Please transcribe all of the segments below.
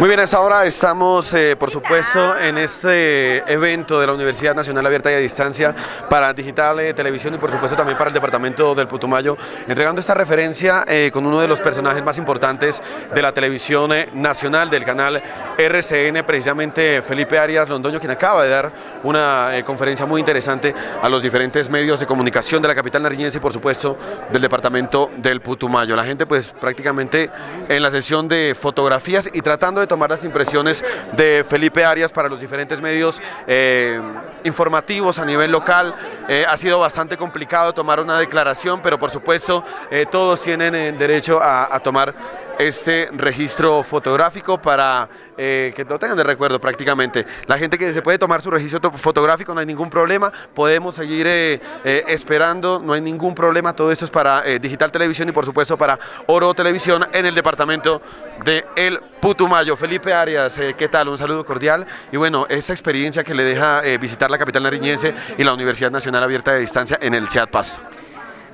Muy bien, a esta hora estamos, eh, por supuesto, en este evento de la Universidad Nacional Abierta y a Distancia para Digital eh, Televisión y, por supuesto, también para el Departamento del Putumayo, entregando esta referencia eh, con uno de los personajes más importantes de la televisión nacional, del canal RCN, precisamente Felipe Arias Londoño, quien acaba de dar una conferencia muy interesante a los diferentes medios de comunicación de la capital nariñense y, por supuesto, del Departamento del Putumayo. La gente, pues, prácticamente en la sesión de fotografías y tratando de tomar las impresiones de Felipe Arias para los diferentes medios eh, informativos a nivel local. Eh, ha sido bastante complicado tomar una declaración, pero por supuesto eh, todos tienen derecho a, a tomar este registro fotográfico para eh, que lo tengan de recuerdo prácticamente. La gente que se puede tomar su registro fotográfico no hay ningún problema, podemos seguir eh, eh, esperando, no hay ningún problema, todo esto es para Digital Televisión y por supuesto para Oro Televisión en el departamento de El Putumayo. Felipe Arias, ¿qué tal? Un saludo cordial y bueno, esa experiencia que le deja visitar la capital nariñense y la Universidad Nacional Abierta de Distancia en el SEAT Pasto.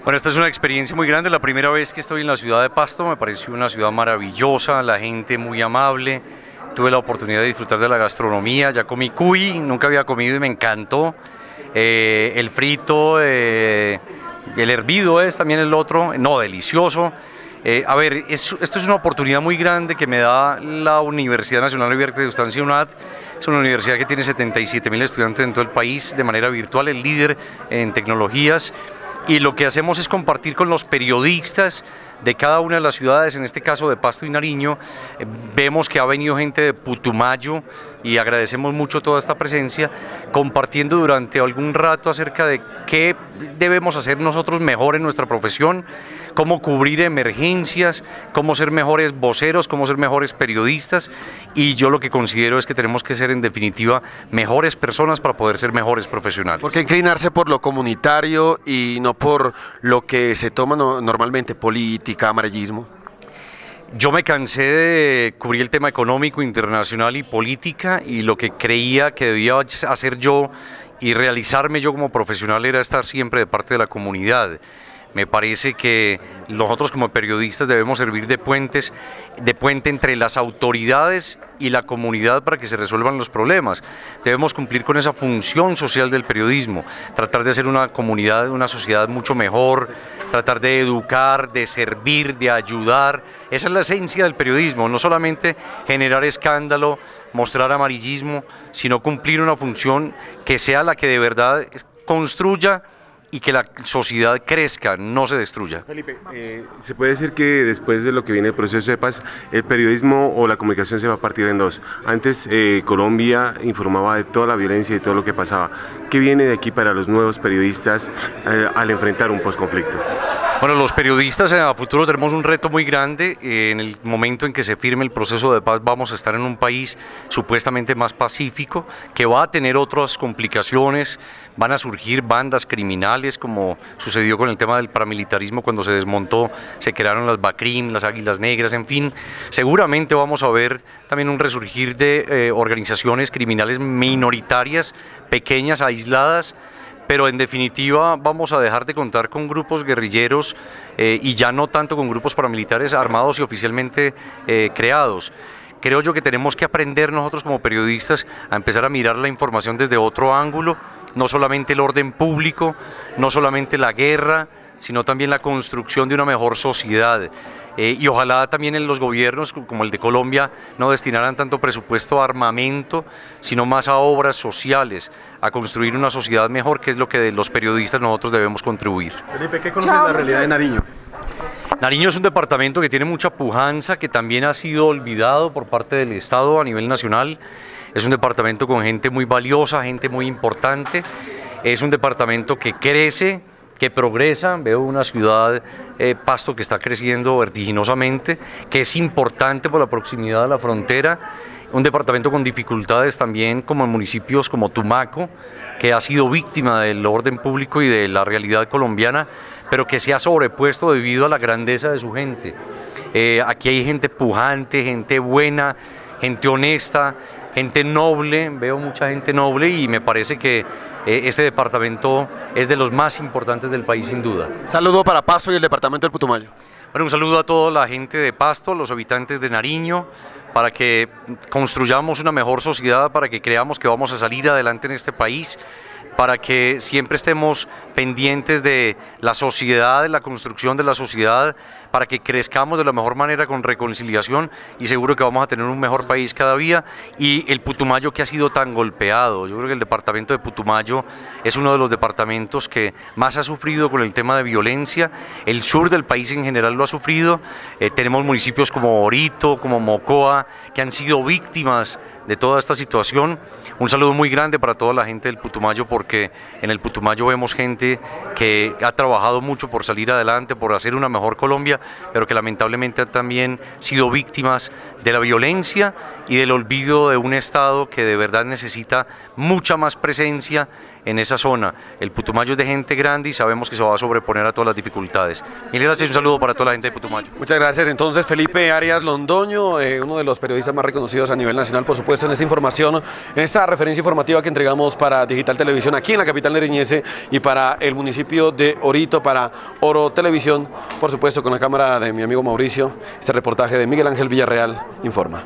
Bueno, esta es una experiencia muy grande, la primera vez que estoy en la ciudad de Pasto, me pareció una ciudad maravillosa, la gente muy amable, tuve la oportunidad de disfrutar de la gastronomía, ya comí cuy, nunca había comido y me encantó, eh, el frito, eh, el hervido es también el otro, no, delicioso. Eh, a ver, esto es una oportunidad muy grande que me da la Universidad Nacional Abierta de Eustancia UNAD. Es una universidad que tiene 77 mil estudiantes en todo el país de manera virtual, el líder en tecnologías y lo que hacemos es compartir con los periodistas de cada una de las ciudades, en este caso de Pasto y Nariño. Eh, vemos que ha venido gente de Putumayo y agradecemos mucho toda esta presencia, compartiendo durante algún rato acerca de qué debemos hacer nosotros mejor en nuestra profesión, cómo cubrir emergencias, cómo ser mejores voceros, cómo ser mejores periodistas y yo lo que considero es que tenemos que ser en definitiva mejores personas para poder ser mejores profesionales. ¿Por qué inclinarse por lo comunitario y no por lo que se toma normalmente, política, amarillismo? Yo me cansé de cubrir el tema económico, internacional y política y lo que creía que debía hacer yo y realizarme yo como profesional era estar siempre de parte de la comunidad. Me parece que nosotros como periodistas debemos servir de puentes, de puente entre las autoridades y la comunidad para que se resuelvan los problemas. Debemos cumplir con esa función social del periodismo, tratar de hacer una comunidad, una sociedad mucho mejor, tratar de educar, de servir, de ayudar. Esa es la esencia del periodismo, no solamente generar escándalo, mostrar amarillismo, sino cumplir una función que sea la que de verdad construya y que la sociedad crezca, no se destruya. Felipe, eh, ¿se puede decir que después de lo que viene el proceso de paz, el periodismo o la comunicación se va a partir en dos? Antes eh, Colombia informaba de toda la violencia y todo lo que pasaba. ¿Qué viene de aquí para los nuevos periodistas eh, al enfrentar un postconflicto? Bueno, los periodistas a futuro tenemos un reto muy grande. En el momento en que se firme el proceso de paz vamos a estar en un país supuestamente más pacífico, que va a tener otras complicaciones, van a surgir bandas criminales como sucedió con el tema del paramilitarismo cuando se desmontó, se crearon las BACRIM, las Águilas Negras, en fin. Seguramente vamos a ver también un resurgir de eh, organizaciones criminales minoritarias, pequeñas, aisladas, pero en definitiva vamos a dejar de contar con grupos guerrilleros eh, y ya no tanto con grupos paramilitares armados y oficialmente eh, creados. Creo yo que tenemos que aprender nosotros como periodistas a empezar a mirar la información desde otro ángulo, no solamente el orden público, no solamente la guerra, sino también la construcción de una mejor sociedad. Eh, y ojalá también en los gobiernos como el de Colombia no destinaran tanto presupuesto a armamento, sino más a obras sociales, a construir una sociedad mejor, que es lo que los periodistas nosotros debemos contribuir. Felipe, ¿qué conoces la realidad de Nariño? Nariño es un departamento que tiene mucha pujanza, que también ha sido olvidado por parte del Estado a nivel nacional. Es un departamento con gente muy valiosa, gente muy importante. Es un departamento que crece, que progresa, veo una ciudad eh, Pasto que está creciendo vertiginosamente, que es importante por la proximidad a la frontera, un departamento con dificultades también como en municipios como Tumaco, que ha sido víctima del orden público y de la realidad colombiana, pero que se ha sobrepuesto debido a la grandeza de su gente. Eh, aquí hay gente pujante, gente buena, gente honesta, gente noble, veo mucha gente noble y me parece que eh, este departamento es de los más importantes del país sin duda. Saludo para Paso y el departamento del Putumayo. Bueno, un saludo a toda la gente de Pasto, los habitantes de Nariño, para que construyamos una mejor sociedad, para que creamos que vamos a salir adelante en este país para que siempre estemos pendientes de la sociedad, de la construcción de la sociedad, para que crezcamos de la mejor manera con reconciliación y seguro que vamos a tener un mejor país cada día. Y el Putumayo que ha sido tan golpeado, yo creo que el departamento de Putumayo es uno de los departamentos que más ha sufrido con el tema de violencia. El sur del país en general lo ha sufrido. Eh, tenemos municipios como Orito, como Mocoa, que han sido víctimas de toda esta situación. Un saludo muy grande para toda la gente del Putumayo porque en el Putumayo vemos gente que ha trabajado mucho por salir adelante, por hacer una mejor Colombia, pero que lamentablemente han también sido víctimas de la violencia y del olvido de un Estado que de verdad necesita mucha más presencia en esa zona. El Putumayo es de gente grande y sabemos que se va a sobreponer a todas las dificultades. Mil gracias y un saludo para toda la gente de Putumayo. Muchas gracias. Entonces, Felipe Arias Londoño, eh, uno de los periodistas más reconocidos a nivel nacional, por supuesto, en esta información, en esta referencia informativa que entregamos para Digital Televisión aquí en la capital neriñese y para el municipio de Orito, para Oro Televisión, por supuesto, con la cámara de mi amigo Mauricio. Este reportaje de Miguel Ángel Villarreal informa.